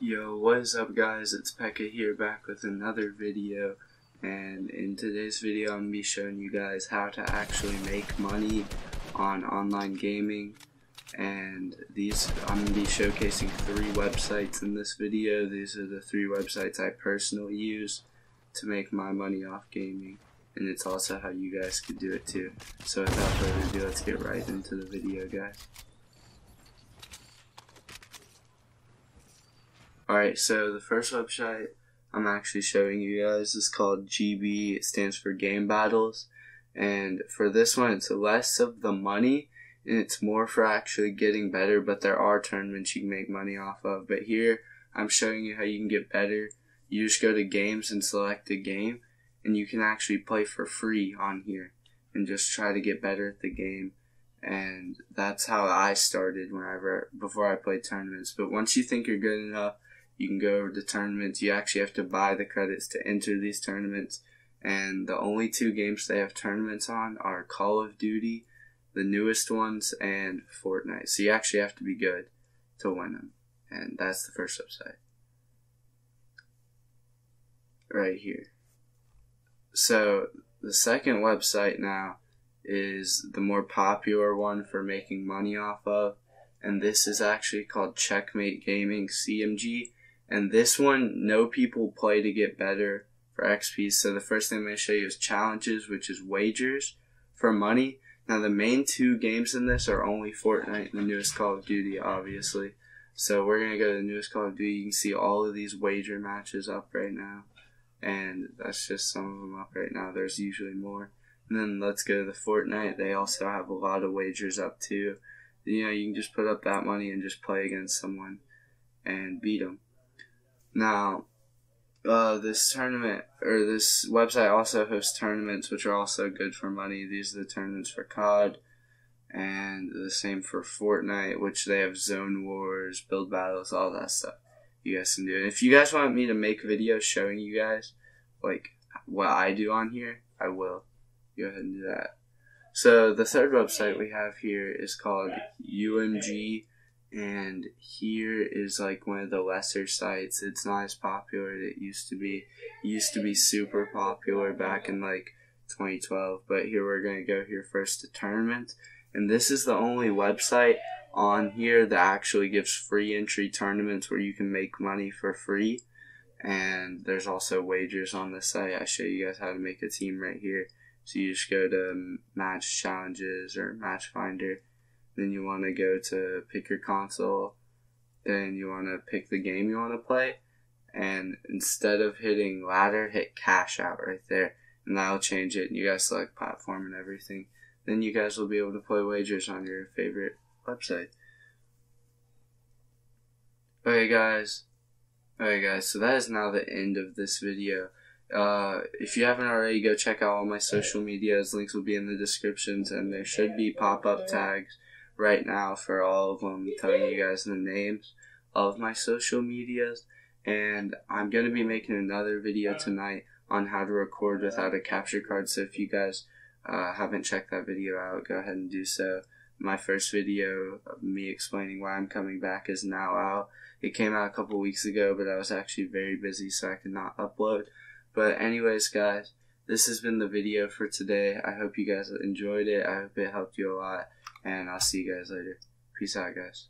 Yo, what is up guys? It's Pekah here back with another video and in today's video I'm going to be showing you guys how to actually make money on online gaming and these I'm going to be showcasing three websites in this video. These are the three websites I personally use to make my money off gaming and it's also how you guys could do it too. So without further ado, let's get right into the video guys. Alright, so the first website I'm actually showing you guys is called GB. It stands for Game Battles. And for this one, it's less of the money and it's more for actually getting better, but there are tournaments you can make money off of. But here, I'm showing you how you can get better. You just go to games and select a game, and you can actually play for free on here and just try to get better at the game. And that's how I started whenever, before I played tournaments. But once you think you're good enough, you can go over to tournaments. You actually have to buy the credits to enter these tournaments. And the only two games they have tournaments on are Call of Duty, the newest ones, and Fortnite. So you actually have to be good to win them. And that's the first website. Right here. So the second website now is the more popular one for making money off of. And this is actually called Checkmate Gaming CMG and this one, no people play to get better for XP. So the first thing I'm going to show you is challenges, which is wagers for money. Now the main two games in this are only Fortnite and the newest Call of Duty, obviously. So we're going to go to the newest Call of Duty. You can see all of these wager matches up right now. And that's just some of them up right now. There's usually more. And then let's go to the Fortnite. They also have a lot of wagers up too. You know, you can just put up that money and just play against someone and beat them. Now, uh, this tournament or this website also hosts tournaments, which are also good for money. These are the tournaments for COD, and the same for Fortnite, which they have zone wars, build battles, all that stuff. You guys can do. And if you guys want me to make videos showing you guys like what I do on here, I will. Go ahead and do that. So the third website we have here is called UMG and here is like one of the lesser sites. It's not as popular as it used to be. It used to be super popular back in like 2012, but here we're gonna go here first to tournament, and this is the only website on here that actually gives free entry tournaments where you can make money for free. And there's also wagers on the site. I show you guys how to make a team right here. So you just go to match challenges or match finder then you want to go to pick your console. Then you want to pick the game you want to play. And instead of hitting ladder, hit cash out right there. And that'll change it. And you guys select platform and everything. Then you guys will be able to play wagers on your favorite website. Okay, guys. Okay, guys. So that is now the end of this video. Uh, if you haven't already, go check out all my social medias. Links will be in the descriptions, and there should be pop up tags right now for all of them, telling you guys the names of my social medias. And I'm going to be making another video tonight on how to record without a capture card. So if you guys uh, haven't checked that video out, go ahead and do so. My first video of me explaining why I'm coming back is now out. It came out a couple weeks ago, but I was actually very busy, so I could not upload. But anyways, guys, this has been the video for today. I hope you guys enjoyed it. I hope it helped you a lot and I'll see you guys later. Peace out, guys.